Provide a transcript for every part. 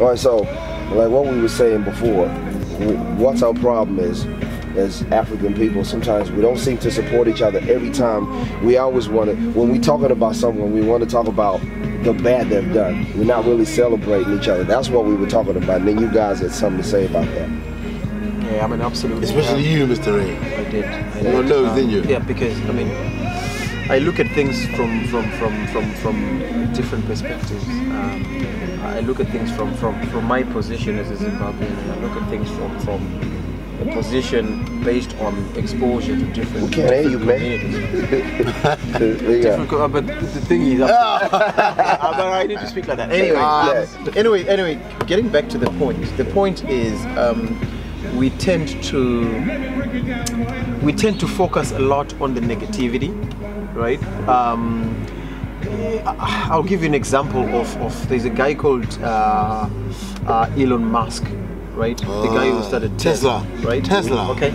All right, so like what we were saying before, what's our problem is, as African people, sometimes we don't seem to support each other every time. We always want to, when we talking about someone, we want to talk about the bad they've done. We're not really celebrating each other. That's what we were talking about. And then you guys had something to say about that. Yeah, I mean, absolutely. Especially yeah. you, Mr. Ray. I did. I You did. know, um, didn't you? Yeah, because I mean, I look at things from from from from from different perspectives. Um, I look at things from from from my position as a Zimbabwean, and I look at things from from a position based on exposure to different, can't hear you, communities. yeah. Different co- uh, but the thing is, uh, but I need to speak like that. Anyway, um, anyway, anyway, getting back to the point. The point is, um, we tend to we tend to focus a lot on the negativity, right? Um, I'll give you an example of, of there's a guy called uh, uh, Elon Musk, right? the guy who Ah, started Tesla. right? Tesla. Okay.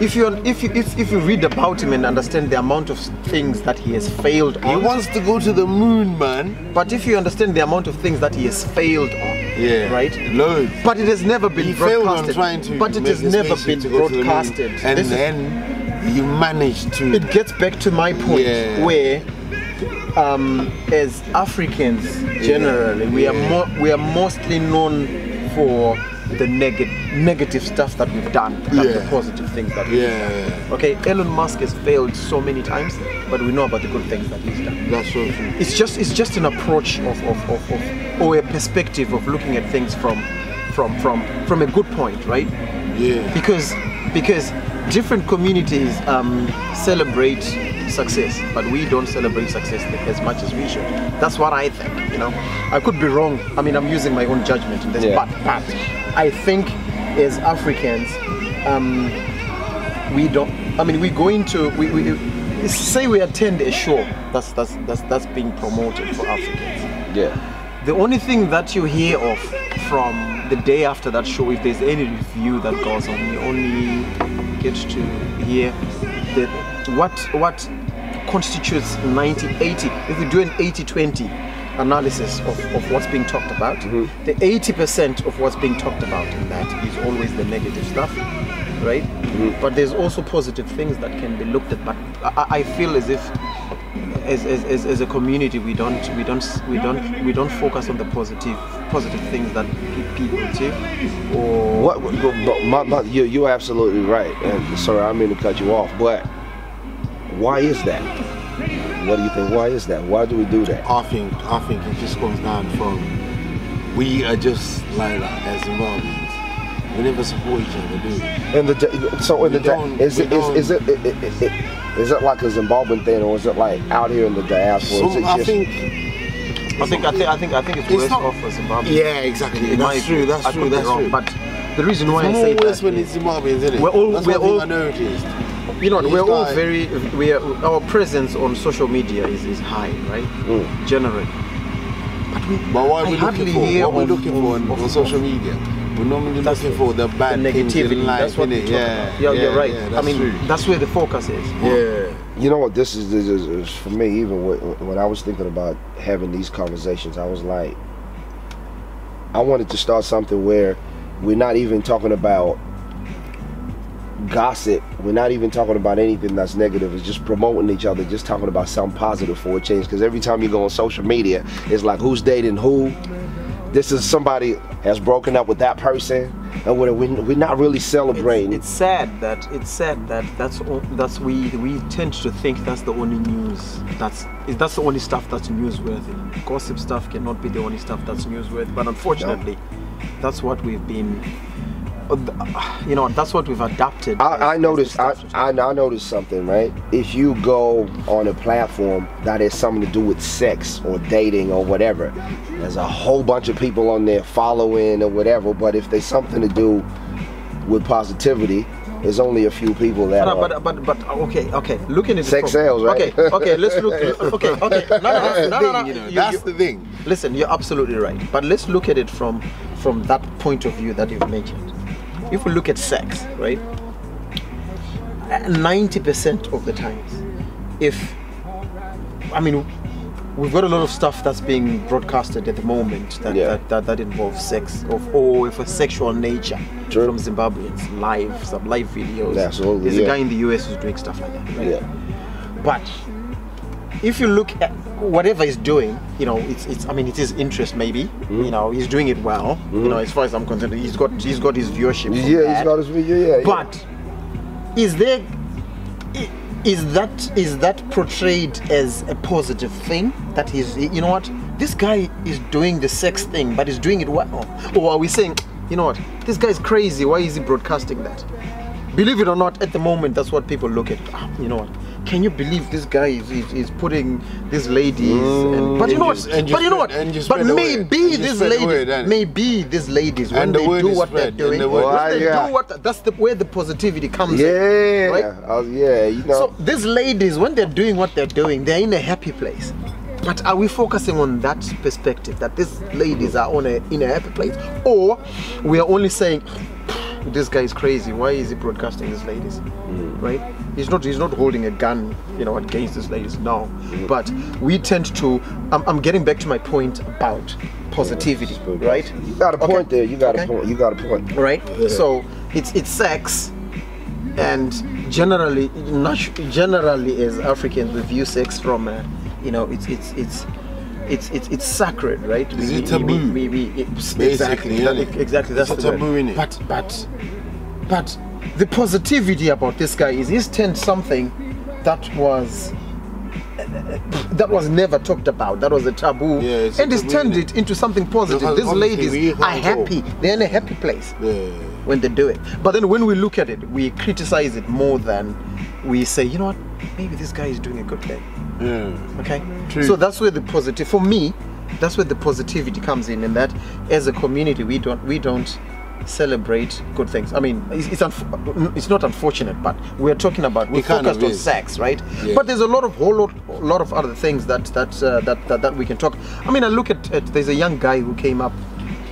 If you if you if, if you read about him and understand the amount of things that he has failed on, He wants to go to the moon, man. but if you understand the amount of things that he has failed on, Yeah. right? Loads. But it has never been He failed broadcasted. on trying to. but it has never been to go to the moon. broadcasted. And This is- then manage to. it gets back to my point Yeah. where um, as Africans generally we are Yeah. more we are mostly known for the neg- negative stuff that we've done than the positive things that we've Yeah. done. Okay, Elon Musk has failed so many times, but we know about the good things that he's done. That's so true. It's just it's just an approach of, of, of, of or a perspective of looking at things from from from from a good point, right? Yeah. because because different communities um, celebrate success, but we don't celebrate success as much as we should. That's what I think. You know, I could be wrong. I mean, I'm using my own judgment in this, Yeah. but but I think as Africans, um, we don't. I mean, we go into we, we say we attend a show that's that's that's that's being promoted for Africans. Yeah. The only thing that you hear of from the day after that show, if there's any review that goes on, you only get to hear the what what constitutes 90 80 if we do an 80 20 analysis of, of what's being talked about mm-hmm. the 80% of what's being talked about in that is always the negative stuff right? Mm-hmm. But there's also positive things that can be looked at but i, I feel as if as, as, as, as a community we don't we don't we don't we don't focus on the positive positive things that people do or What? But, my, my, you, you're absolutely right. And sorry, I mean to cut you off, but why is that? What do you think? Why is that? Why do we do that? I think I think it just comes down from we are just like that as Zimbabweans. We never support each other, do we? And the so in We the is it is, is it, it, it, it, it is it like a Zimbabwean thing or is it like out here in the diaspora? is So it I just, think I think I think I think I think it's, It's worse not- off for Zimbabwe. yeah, exactly. My That's true. That's I true. That's wrong, true. But the reason why I say worse that when it's Zimbabweans, isn't it? We're all- That's we're all- noticed. you know, These we're all very we are, our presence on social media is, is high, right? Mm. Generally. But we But what are we hardly looking for? What we're of- looking for on, of- on social media? We're normally That's looking for the the bad things negativity. in life, that's what we innit? Yeah, about. Yeah, you're right. yeah, I mean, true. that's where the focus is. yeah. you know what this is, this is, is for me even when, when I was thinking about having these conversations I was like I wanted to start something where we're not even talking about gossip we're not even talking about anything that's negative it's just promoting each other just talking about something positive for a change because every time you go on social media it's like who's dating who this is somebody has broken up with that person and we're, we're not really celebrating It's, it's sad that it's sad that that's all, that's we we tend to think that's the only news that's that's the only stuff that's newsworthy. Gossip stuff cannot be the only stuff that's newsworthy. But unfortunately, that's what we've been. Uh, You know, that's what we've adapted. I, I noticed. I. I I noticed something, right? If you go on a platform that has something to do with sex or dating or whatever, there's a whole bunch of people on there following or whatever. But if there's something to do with positivity, there's only a few people that No, are. but, but but okay okay looking at Sex from- sells, right? okay okay let's look okay okay no no no, no, no, no. you know. You- That's you- the thing. Listen, you're absolutely right. But let's look at it from from that point of view that you've mentioned. If we look at sex, right? Ninety percent of the times, if I mean, we've got a lot of stuff that's being broadcasted at the moment that Yeah. that, that, that involves sex of or of a sexual nature True. from Zimbabweans live some live videos. Absolutely, There's yeah. a guy in the US who's doing stuff like that. Right? Yeah. But if you look at whatever he's doing, you know, it's it's I mean it is interest maybe. Mm-hmm. You know, he's doing it well. You know, as far as I'm concerned, he's got he's got his viewership. Yeah, he's got his video. Yeah, yeah. But is there is that is that portrayed as a positive thing that he's you know what this guy is doing the sex thing but he's doing it well or are we saying you know what this guy's crazy why is he broadcasting that believe it or not at the moment that's what people look at you know what can you believe this guy is, is, is putting these ladies and, but you know what you but you know what you but spread the word. maybe these ladies maybe these ladies when the they do what spread, they're doing the word is they spread. do what that's the where the positivity comes in yeah, right? uh, yeah, you know. So these ladies, when they're doing what they're doing, they're in a happy place. But are we focusing on that perspective that these ladies are on a in a happy place, or we are only saying this guy is crazy? Why is he broadcasting these ladies? Right? He's not. He's not holding a gun, you know, against these ladies. No. But we tend to. I'm, I'm getting back to my point about positivity, right? you got a point Okay. there. You got Okay. a point. You got a point. right? So it's it's sex, and generally, natu- generally as Africans, we view sex from, uh, you know, it's it's it's. It's, it's, it's sacred, right? Is We- it taboo? We, we, we, it's- exactly, that- exactly. That's It's a the word. taboo, innit? But but but the positivity about this guy is he's turned something that was that was never talked about. That was a taboo, Yeah, it's and he's turned it into something positive. Because These ladies are happy. They're in a happy place Yeah. when they do it. But then when we look at it, we criticize it more than we say, you know what, maybe this guy is doing a good thing. Yeah. Okay? True. So that's where the positive for me, that's where the positivity comes in and that as a community we don't we don't celebrate good things. I mean, it's it's, unf- it's not unfortunate, but we're talking about we're It focused on sex, right? Yeah. But there's a lot of whole lot, lot of other things that that, uh, that that that we can talk. I mean, I look at, at there's a young guy who came up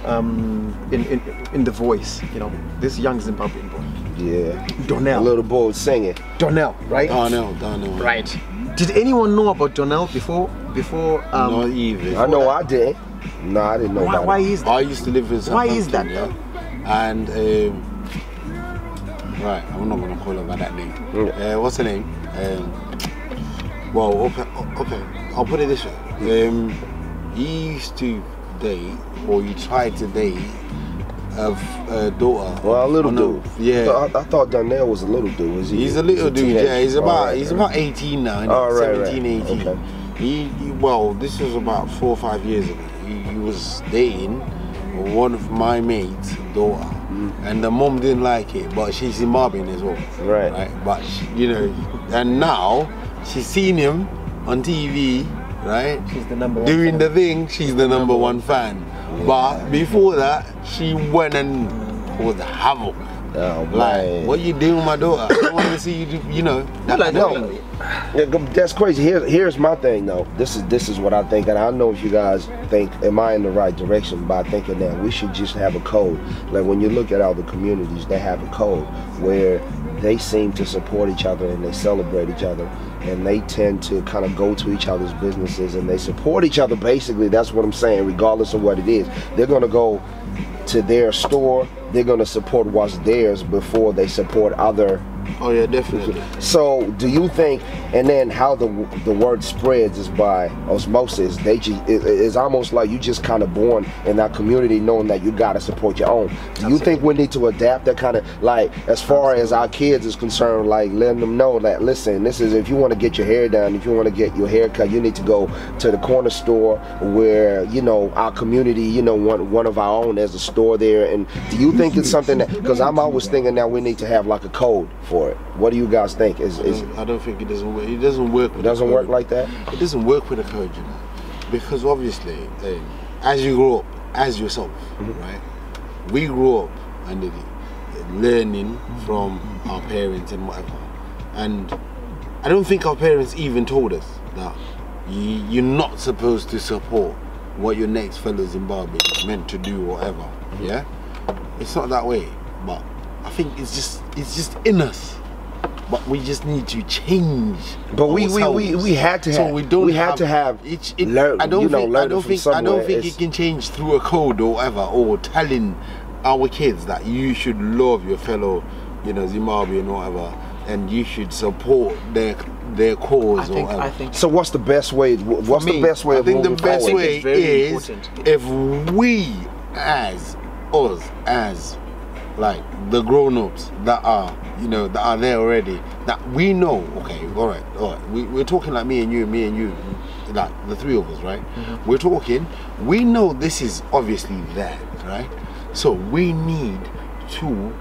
um, in, in in the voice, you know, this young Zimbabwean boy, Yeah. Donnell. A little boy singing. Donnell, right? Darnell, Darnell. Right. Did anyone know about Donnell before before um, Not even. I know I did. No, I didn't know why, about why it. is that? I used to live in Why is that, yeah? And um, right, I'm not gonna call her by that name. Yeah. Uh, what's her name? Um, well, okay, okay, I'll put it this way. Um, he used to date, or you tried to date, a, f- a daughter. Well, a little Oh, no, dude. Yeah. I, I thought Donnell was a little dude. Was he? He's a little dude, teenager? yeah. He's about right, he's all about 18 now, isn't Oh, right, right. 17, 18. Okay. He, he well, this was about four or five years ago. He, he was dating one of my mates' daughter, Mm. and the mom didn't like it, but she's in Zimbabwean as well, Right. Right, but she, you know, and now she's seen him on TV, right? She's the number one doing fan. the thing. She's the number one fan, but before that, she went and caused havoc. Oh, Like, what you doing, with my daughter? I want to see you. Do, you know, that, I No. That's crazy. Here, here's my thing though. This is this is what I think, and I know if you guys think, am I in the right direction by thinking that we should just have a code. Like when you look at all the communities, they have a code where they seem to support each other and they celebrate each other, and they tend to kind of go to each other's businesses and they support each other. Basically, that's what I'm saying. Regardless of what it is, they're gonna go to their store. They're gonna support what's theirs before they support other Oh yeah, definitely. so, do you think, and then how the the word spreads is by osmosis? They it, it's almost like you just kind of born in that community, knowing that you gotta support your own. Do you think we need to adapt that kind of like, as far as our kids is concerned, like letting them know that listen, this is if you want to get your hair done, if you want to get your hair cut, you need to go to the corner store where you know our community, you know, one one of our own, there's a store there. And do you think it's something that? Because I'm always thinking that we need to have like a code for it. What do you guys think? Is I don't, I don't think it doesn't work. It doesn't work. With it doesn't work like that? It doesn't work with a code, you know, because obviously, um, as you grow up, as yourself, Mm-hmm. right? We grew up under the learning from our parents and whatever, and I don't think our parents even told us that you, you're not supposed to support what your next fellow Zimbabwe is meant to do, or whatever. Mm-hmm. Yeah, it's not that way, but I think it's just it's just in us. but we just need to change. But we- we- we- we had to So have- we don't we had to have It, it, learn- I don't you think. learn I don't think. I don't think it can change through a code or whatever, or telling our kids that you should love your fellow, you know, Zimbabwean or whatever, and you should support their their cause I or think whatever. I think So what's the best way? What's me, the best way I of think the best forward? way is important. if we, as us, as like the grown-ups that are, you know, that are there already, that we know. Okay, all right, all right. We, we're talking like me and you, me and you, like the three of us, right? Mm-hmm. We're talking. We know this is obviously there, right? So we need to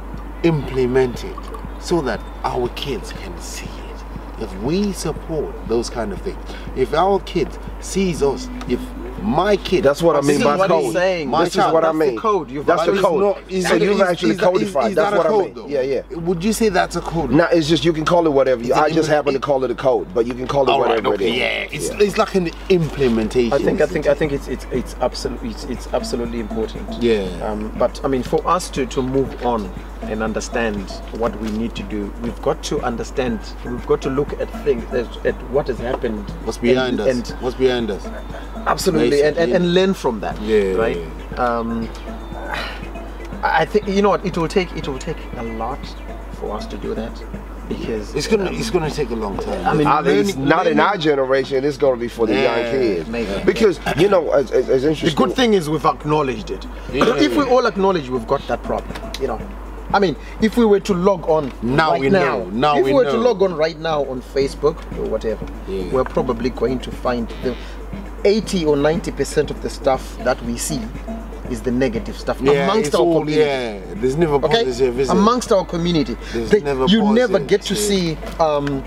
implement it so that our kids can see it if we support those kind of things if our kids sees us if my kid That's what I mean by what code. saying. My This is what I that's the mean. code. You've That's the code. not- is so you've is- actually is that- is- codified. is That's that a what I mean. though? Yeah, yeah. would you say that's a code Now it's just you can call it whatever. You, it I just implement- happen to call it a code, but you can call it all right whatever okay it is. yeah it's, it's like an implementation I think I think I think it's it's it's absolutely it's, it's absolutely important. Yeah. Um, but I mean, for us to to move on and understand what we need to do, we've got to understand. We've got to look at things at, at what has happened. what's behind and, us And what's behind us absolutely, and, and, and learn from that. Yeah, Right. yeah, Um, I I think you know what it will take. It will take a lot for us to do that because it's gonna it's gonna take a long time I mean, I think it's learning- not in our generation. It's going to be for the Yeah, young kids. maybe. Because you know, it's, it's, it's The good thing is we've acknowledged it. Yeah. if we all acknowledge we've got that problem, you know. I mean, if we were to log on Now right we now, know. Now if we we were to log on right now on Facebook or whatever, Yeah. we're probably going to find the 80 or 90 percent of the stuff that we see is the negative stuff yeah, amongst it's our all, community. yeah there's never Okay, positive it? amongst our community, There's They- never you never get to see. Um,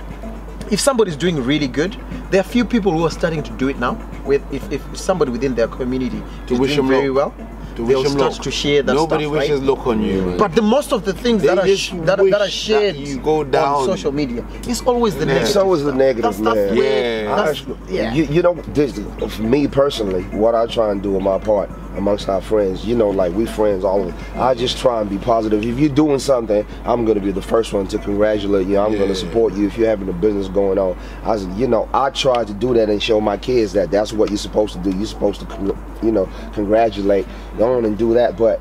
if somebody's doing really good, there are few people who are starting to do it now. With if, if somebody within their community To is wish doing them very luck. well, to they'll wish them luck. to share that nobody stuff, wishes right? luck on you man. But the most of the things They that are, sh- that, that are shared that you go on social media is always the Yeah. negative. It's always the stuff. negative, That's, that's man. where- Yeah. that's- yeah. You, you know, this, for me personally, what I try and do on my part amongst our friends, you know, like we friends, all of it. I just try and be positive. If you're doing something, I'm gonna be the first one to congratulate you. I'm Yeah. gonna support you if you're having a business going on. I, was- you know, I try to do that and show my kids that that's what you're supposed to do. You're supposed to, you know, congratulate Go on and do that. But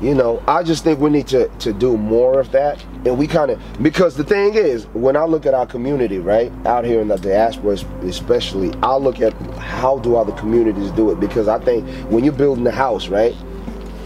you know, I just think we need to, to do more of that. And we kind of, because the thing is, when I look at our community, right, out here in the diaspora especially, I look at how do other communities do it. Because I think when you're building a house, right,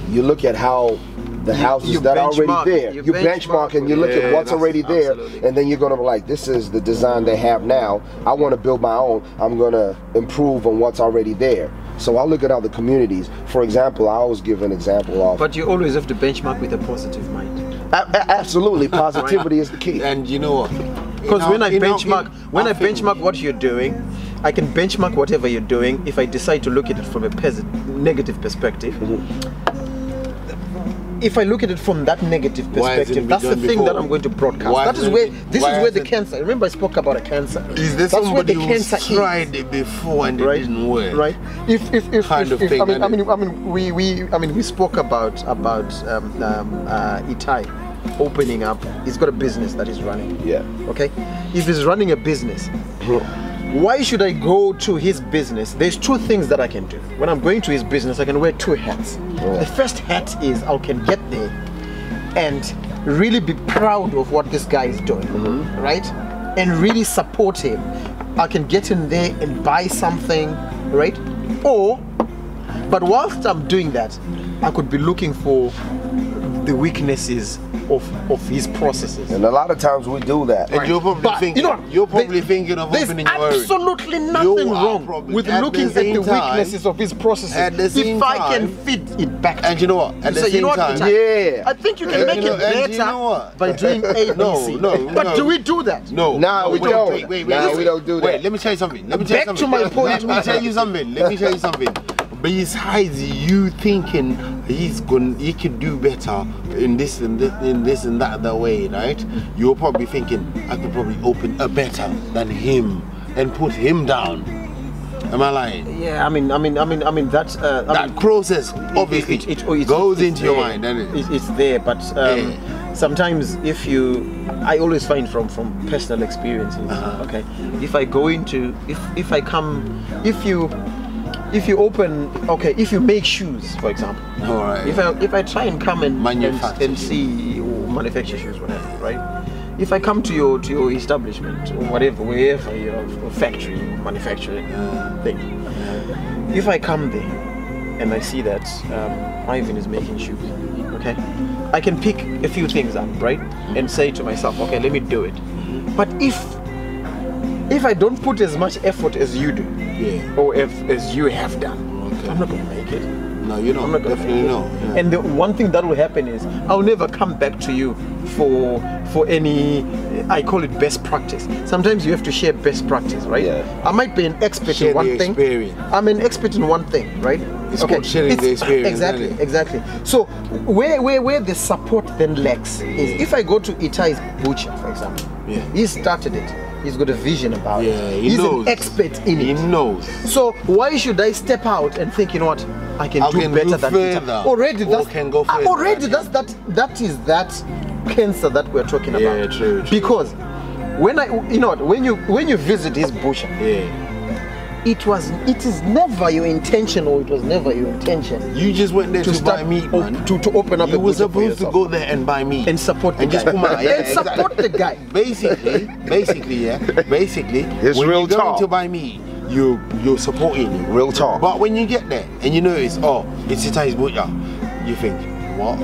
you look at how the houses you that are already there. you You, benchmark benchmark and you look Yeah, at what's already there, absolutely. and then you're gonna be like, this is the design they have now. I want to build my own. I'm gonna improve on what's already there. So I look at other communities. For example, I always give an example of But you always have to benchmark with a positive mind. a- a- absolutely, positivity is the key. and you know what Because when I in our- benchmark, in when I our thing- benchmark what you're doing, I can benchmark whatever you're doing if I decide to look at it from a pes- negative perspective. Mm-hmm. If I look at it from that negative perspective, that's the thing done that? I'm going to broadcast. Why that is where this is where the cancer. Remember, I spoke about a cancer. Is there that's where the cancer is tried it before and it right? didn't work? Right. If if if, Kind if, of if- thing, I mean I mean I mean we we I mean we spoke about about um, um, uh, Itai opening up. He's got a business that he's running. Yeah. Okay. If he's running a business, why should I go to his business? There's two things that I can do. When I'm going to his business, I can wear two hats. The first hat is I can get there and really be proud of what this guy is doing, mm-hmm. right? And really support him. I can get in there and buy something, right? Or, but whilst I'm doing that, I could be looking for the weaknesses of, of his processes. And a lot of times we do that. And you're probably But, thinking, you know, you're probably there- thinking of There's opening your own. absolutely nothing wrong probably- with at the looking at same the time- weaknesses of his processes. at the same if I can time- fit it back, And you know what? At the say, you same know what, time- Yeah. I think you can And make you know- it and better you know by doing A, No, B, C. no, But no. do we do that? No, Nah, no, we don't. Wait, wait, wait. Nah, listen. we don't do that. Wait, let me tell you something. Let me tell you something. Back to my point. Let me tell you something. Let me tell you something. Besides you thinking he's going, he could do better in this and this, in this and that other way, right? You're probably thinking I could probably open a better than him and put him down. Am I lying? Yeah, I mean, I mean, I mean, I mean that. Uh, That mean, process obviously it- it- oh, it's- goes into your mind, doesn't it? It- It's there, but um, sometimes if you i always find from from personal experiences Uh-huh. okay if i go into if if i come if you if you open okay if you make shoes for example. All right. if i if i try and come and and, and see or manufacture shoes whatever right? If i come to your to your establishment or whatever wherever your or factory or manufacturing thing if i come there and I see that um, Irvine is making shoes, okay, I can pick a few things up, right, and say to myself, okay, let me do it. But if if I don't put as much effort as you do, Yeah. or if as you have done, Okay. I'm not gonna make it. No, you know, I'm not definitely make it. no. Yeah. And the one thing that will happen is I'll never come back to you for for any I call it best practice. Sometimes you have to share best practice, right? Yeah. I might be an expert Share in one the thing. experience. I'm an expert in one thing, right? It's called sharing the experience, Exactly, exactly. So where where where the support then lacks is if I go to Itai's butcher, for example. Yeah. He started it. He's got a vision about Yeah, it. he He's knows. an expert in He it. He knows. So why should I step out and think, you know what, I can I do can better do than further, Itai. Already, that's can go further already that's that that is that cancer that we're talking Yeah, about. true, true. Because when I, you know, what, when you when you visit his bush, Yeah. It was it is never your intention or it was never your intention You just went there to, to, start buy meat, op- man. to, to open up you a were supposed to go there and buy meat and support the and just guy. come out. Yeah, and support the guy. Basically, basically, yeah. Basically, It's when real you're going to buy meat, you you're supporting him. Real talk. But when you get there and you notice, oh, it's Itai's butcher, you think, what?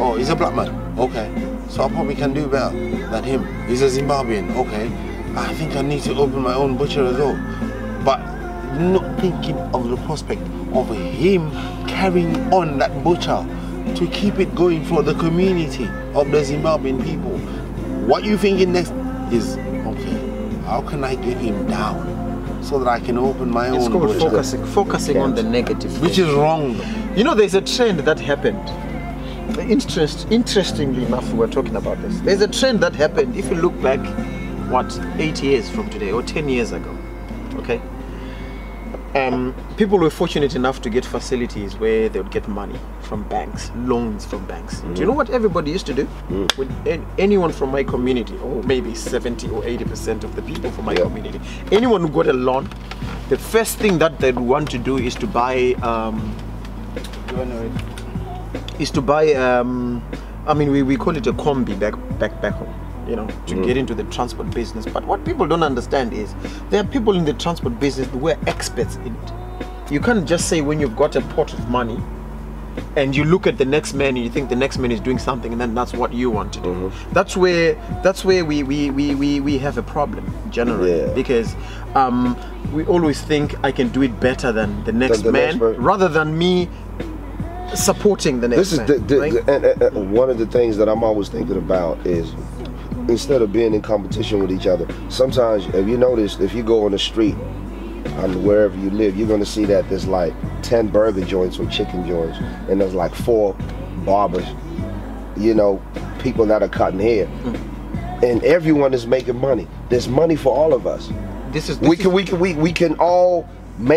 Oh, he's a black man. Okay, so I probably can do better than him. He's a Zimbabwean. Okay, I think I need to open my own butcher as well. But not thinking of the prospect of him carrying on that butcher to keep it going for the community of the Zimbabwean people. What you thinking next is, okay, how can I get him down so that I can open my It's own called butcher? focusing, focusing on the negative. Which thing. is wrong. You know, there's a trend that happened. Interest, interestingly enough, we were talking about this. There's a trend that happened. If you look back, what, eight years from today or ten years ago, okay? Um, people were fortunate enough to get facilities where they would get money from banks, loans from banks. Do you know what everybody used to do? With an- anyone from my community, or maybe 70 or 80 percent of the people from my Yeah. community, anyone who got a loan, the first thing that they'd want to do is to buy. Um, do I know it? is to buy um I mean we, we call it a combi back back back home you know to get into the transport business but what people don't understand is there are people in the transport business who are experts in it you can't just say when you've got a pot of money and you look at the next man and you think the next man is doing something and then that's what you want to do that's where that's where we we, we, we we have a problem generally Yeah. because um, we always think I can do it better than the next the man next person. rather than me supporting the next this is man, the, the, right? the- and, and- and one of the things that I'm always thinking about is instead of being in competition with each other, sometimes if you notice if you go on the street and wherever you live, you're gonna see that there's like ten burger joints or chicken joints, and there's like four barbers, you know, people that are cutting hair. Mm. And everyone is making money. There's money for all of us. this is We can is- we can we, we can all make